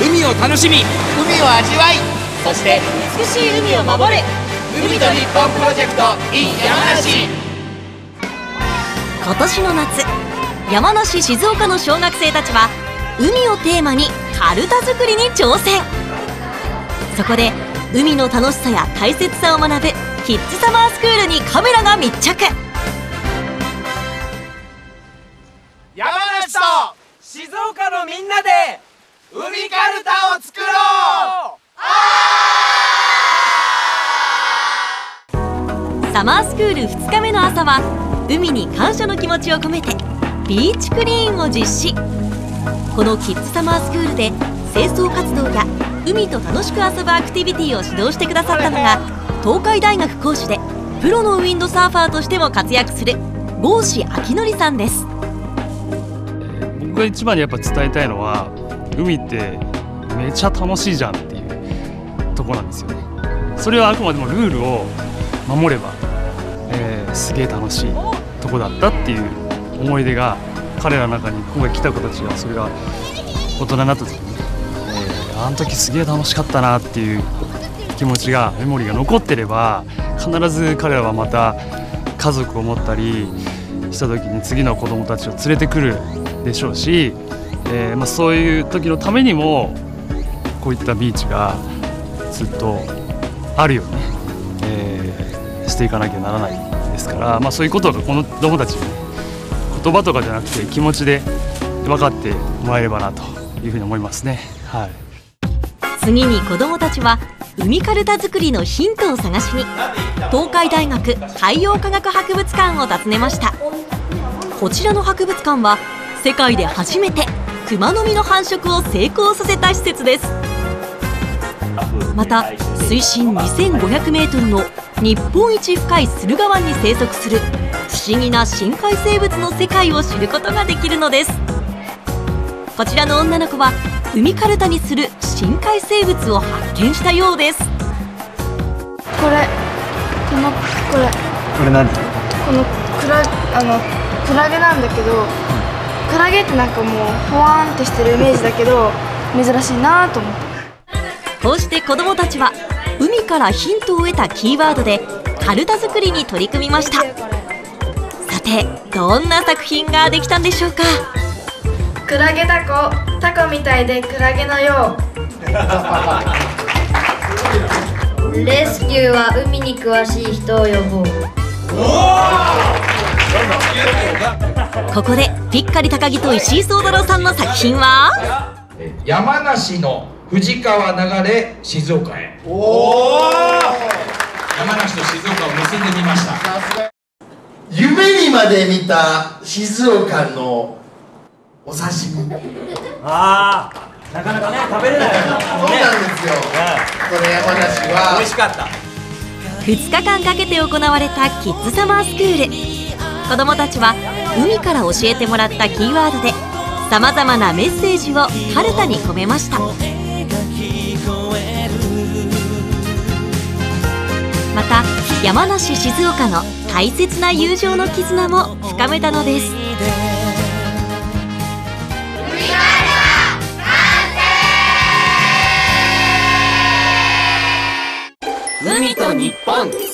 海を楽しみ。海を味わい。そして美しい海を守れ。海と日本プロジェクト in 山梨。今年の夏山梨静岡の小学生たちは海をテーマにカルタ作りに挑戦。そこで海の楽しさや大切さを学ぶキッズサマースクールにカメラが密着。山梨と静岡のみんなで海カルタを作ろうサマースクール2日目の朝は海に感謝の気持ちを込めてビーチクリーンを実施。このキッズサマースクールで清掃活動や海と楽しく遊ぶアクティビティを指導してくださったのが東海大学講師でプロのウィンドサーファーとしても活躍する郷志明則さんです。僕が一番にやっぱ伝えたいのは海ってめちゃ楽しいじゃんっていうとこなんですよね。それはあくまでもルールを守れば、えー、すげえ楽しいとこだったっていう思い出が彼らの中に今回来た子たちがそれが大人になった時に、えー、あの時すげえ楽しかったなっていう気持ちがメモリーが残ってれば必ず彼らはまた家族を持ったりした時に次の子供たちを連れてくるでしょうし、えーまあ、そういう時のためにもこういったビーチがずっとあるように、えー、していかなきゃならないですから、まあ、そういうことがこの子供たちに、ね、言葉とかじゃなくて気持ちで分かってもらえればなというふうに思いますね。はい、次に子どもたちは海かるた作りのヒントを探しに東海大学海洋科学博物館を訪ねましたこちらの博物館は世界で初めてクマノミの繁殖を成功させた施設です。また水深 2500m の日本一深い駿河湾に生息する不思議な深海生物の世界を知ることができるのです。こちらの女の子は海かるたにする深海生物を発見したようです。これこのこれ。これ何このクラあのクラゲなんだけど、うん、クラゲってなんかもうほわんってしてるイメージだけど珍しいなと思って。こうして子どもたちは海からヒントを得たキーワードでカルタ作りに取り組みました。さてどんな作品ができたんでしょうか？クラゲタコタコみたいでクラゲのよう。レスキューは海に詳しい人を呼ぼうここでピッカリ高木と石井壮太郎さんの作品は？山梨の富士川流れ静岡へ。お山梨と静岡を結んでみました。夢にまで見た静岡のお刺身。ああなかなかね食べれないそうなんですよ、この山梨は。美味しかった。2日間かけて行われたキッズサマースクール子どもたちは海から教えてもらったキーワードでさまざまなメッセージをカルタに込めました。また山梨静岡の大切な友情の絆も深めたのです。海と日本。